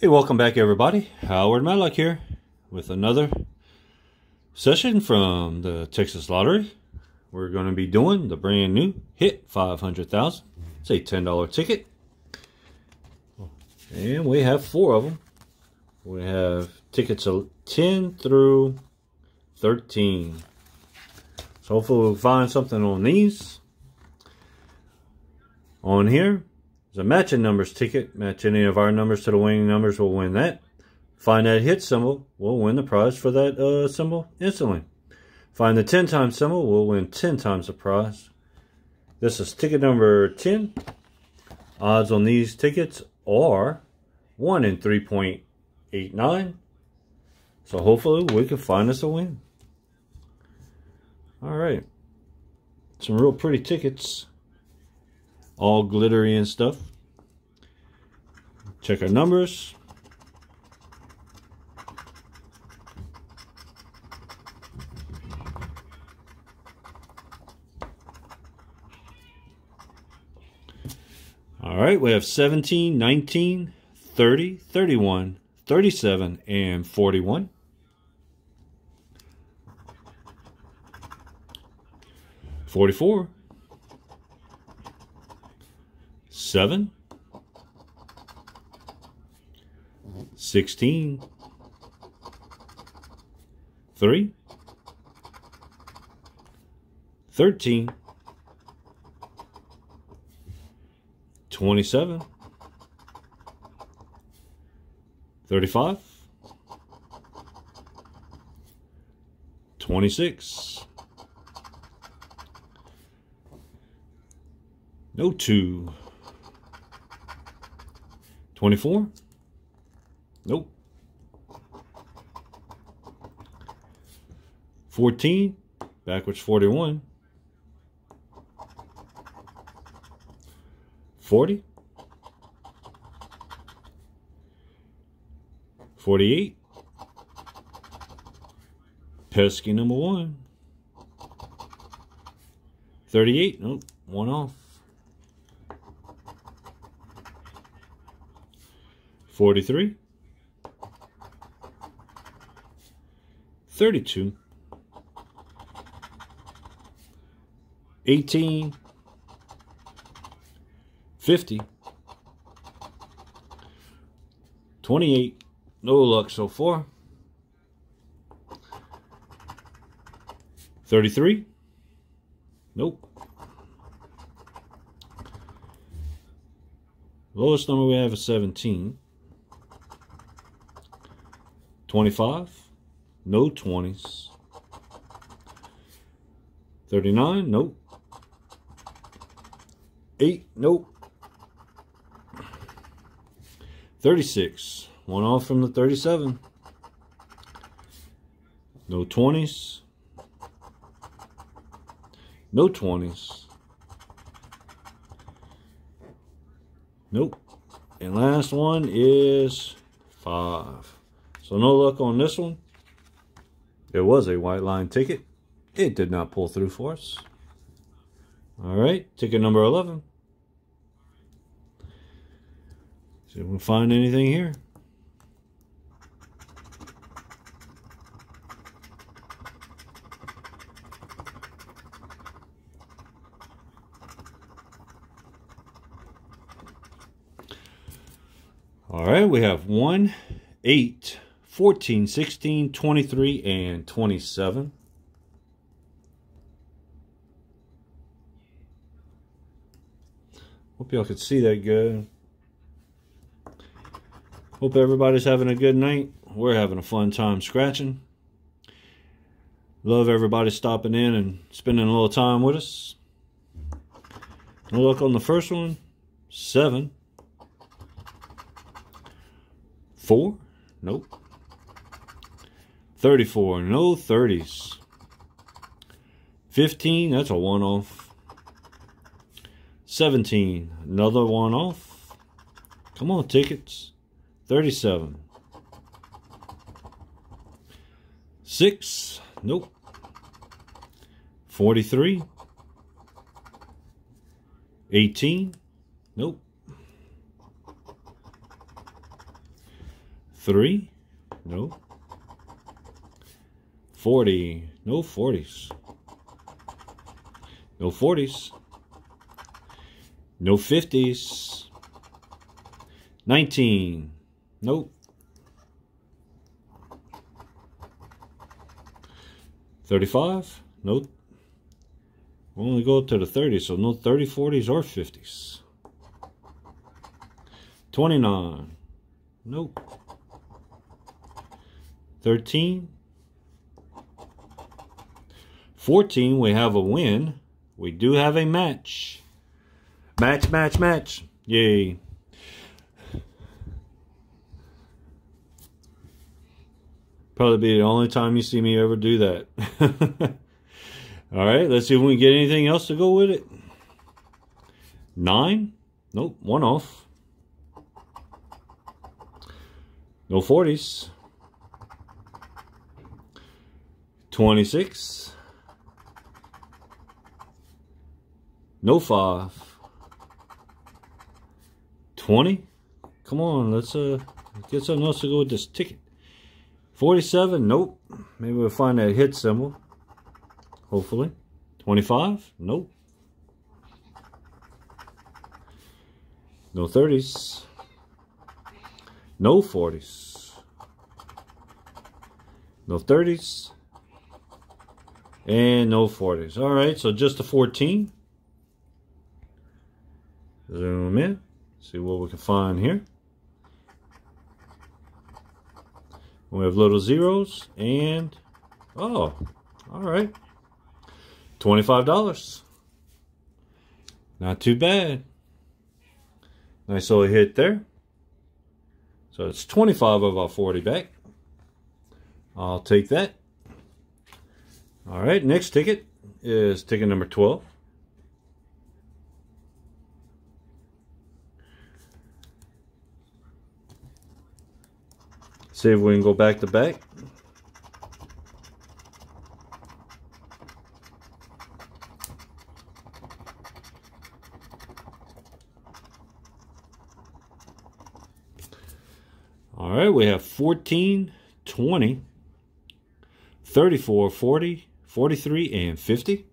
Hey, welcome back everybody. Howard Matlock here with another session from the Texas Lottery. We're going to be doing the brand new Hit 500,000. It's a $10 ticket. And we have four of them. We have tickets 10 through 13. So hopefully we'll find something on these. On here, there's a matching numbers ticket. Match any of our numbers to the winning numbers, we'll win that. Find that hit symbol, we'll win the prize for that uh, symbol instantly. Find the 10 times symbol, we'll win 10 times the prize. This is ticket number 10. Odds on these tickets are 1 in 3.89. So hopefully we can find us a win. All right. Some real pretty tickets. All glittery and stuff. Check our numbers. All right, we have 17, 19, 30, 31, 37, and 41. Forty-four, seven, sixteen, three, thirteen, twenty-seven, thirty-five, twenty-six. No two. 24? Nope. 14, backwards 41. 40. 48. Pesky number one. 38, nope, one off. 43, 32, 18, 50, 28, no luck so far, 33, nope. Lowest number we have is 17. 25, no 20s. 39, nope. 8, nope. 36, one off from the 37. No 20s. No 20s. Nope. And last one is 5. So no luck on this one. It was a white line ticket. It did not pull through for us. All right, ticket number 11. See if we can find anything here. All right, we have one, eight, 14, 16, 23, and 27. Hope y'all could see that good. Hope everybody's having a good night. We're having a fun time scratching. Love everybody stopping in and spending a little time with us. Look on the first one. Seven. Four. Nope. 34, no 30s. 15, that's a one off. 17, another one off. Come on, tickets. 37. 6, nope. 43. 18, nope. Three? No. 40. No 40s. No 40s. No 50s. 19. Nope. 35? Nope. We'll only go up to the 30s, so no 30, 40s, or 50s. 29. Nope. 13. 14, we have a win. We do have a match. Match, match, match. Yay. Probably be the only time you see me ever do that. All right, let's see if we can get anything else to go with it. Nine? Nope, one off. No 40s. 26. No 5. 20. Come on, let's uh get something else to go with this ticket. 47, nope. Maybe we'll find that hit symbol. Hopefully. 25, nope. No 30s. No 40s. No 30s. And no 40s. All right, so just a 14. Zoom in. See what we can find here. We have little zeros and, oh, all right. $25. Not too bad. Nice little hit there. So it's 25 of our 40 back. I'll take that. All right, next ticket is ticket number 12. See if we can go back to back. All right, we have 14, 20, 34, 40, 43, and 50.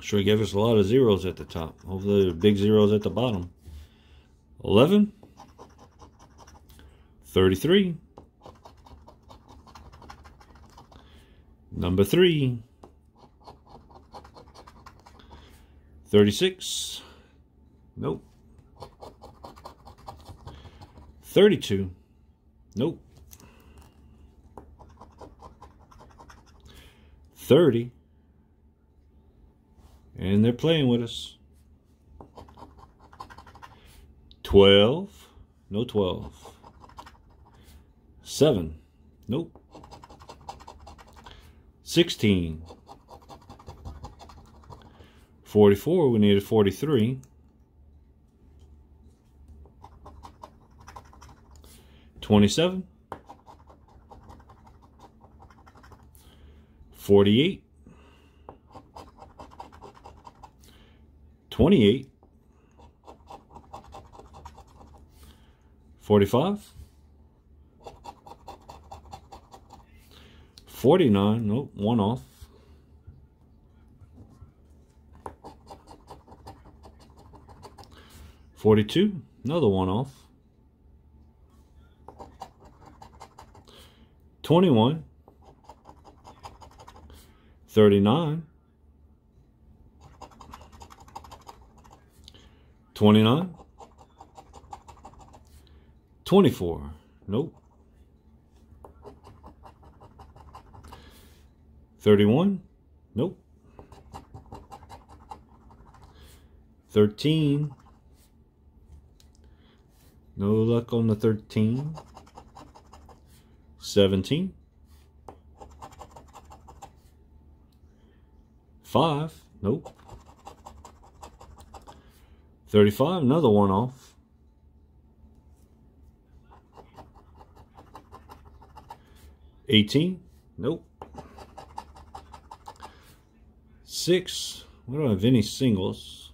Sure gave us a lot of zeros at the top. Hopefully big zeros at the bottom. 11, 33. Number 3. 36. Nope. 32. Nope. 30. And they're playing with us. 12. No 12. Seven. Nope. Sixteen. Forty-four. We needed forty-three. Twenty-seven. Forty-eight. Twenty-eight. Forty-five. 49, nope, one off. Forty-two, another one off. Twenty-one. Thirty-nine. Twenty-nine. Twenty-four. Nope. 31? Nope. 13. No luck on the 13. 17. 5. Nope. 35. Another one off. 18. Nope. Six. We don't have any singles.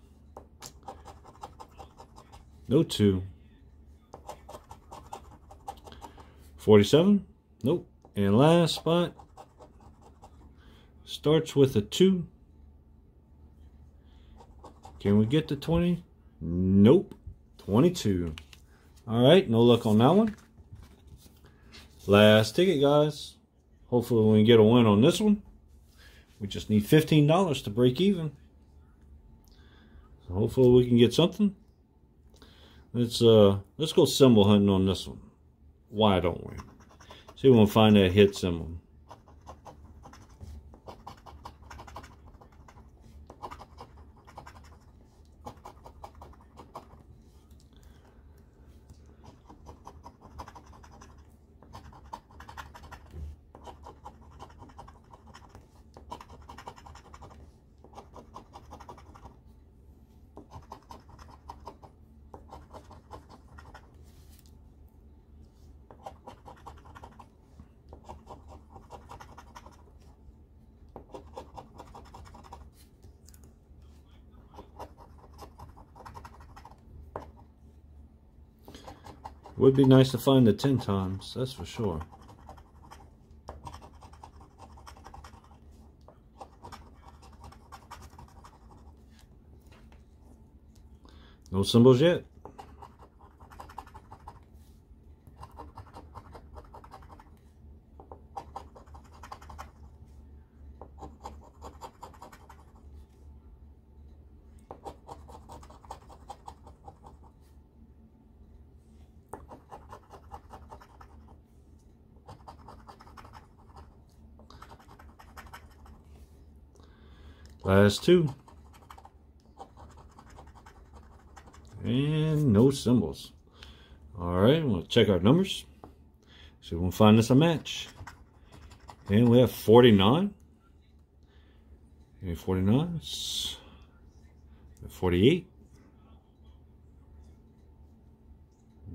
No two. 47. Nope. And last spot starts with a 2. Can we get to 20? Nope. 22. All right, no luck on that one. Last ticket, guys. Hopefully we can get a win on this one. We just need $15 to break even. So hopefully we can get something. Let's uh let's go symbol hunting on this one. Why don't we? See if we can find that hit symbol. Would be nice to find the 10 times, that's for sure. No symbols yet. Last two. And no symbols. All right, we'll check our numbers. See if we can find us a match. And we have 49. And 49. 48.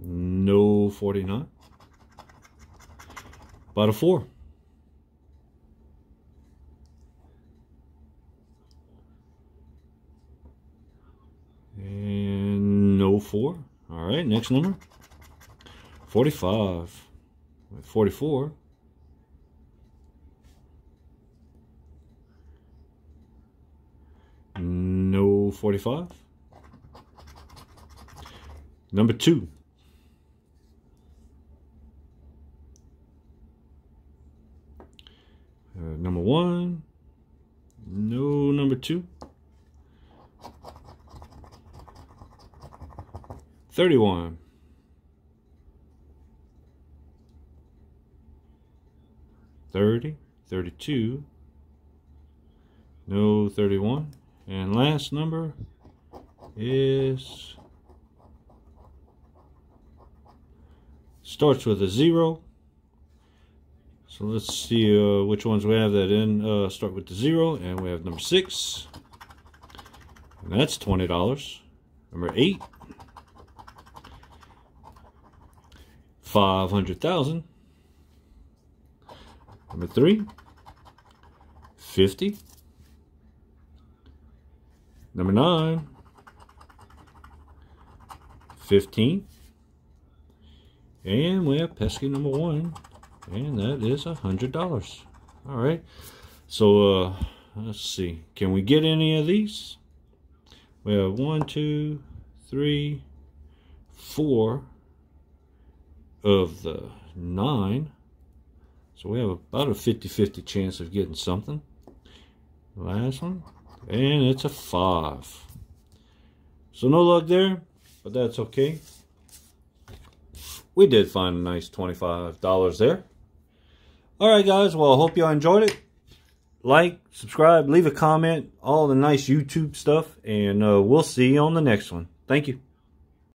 No 49. About a 4. And no 4. All right, next number. 45. 44. No 45. Number 2. Uh, number 1. No number 2. 31. Thirty, thirty-two, no thirty-one, and last number is starts with a zero. So let's see uh, which ones we have that in. Uh, start with the zero, and we have number six, and that's twenty dollars. Number eight, 500,000. Number three, 50. Number nine, 15. And we have pesky number one, and that is a $100. All right. So, uh, let's see. Can we get any of these? We have one, two, three, four, of the 9. So we have about a 50-50 chance of getting something. Last one. And it's a 5. So no luck there, but that's okay. We did find a nice $25 there. Alright guys, well I hope y'all enjoyed it. Like, subscribe, leave a comment, all the nice YouTube stuff, and uh, we'll see you on the next one. Thank you.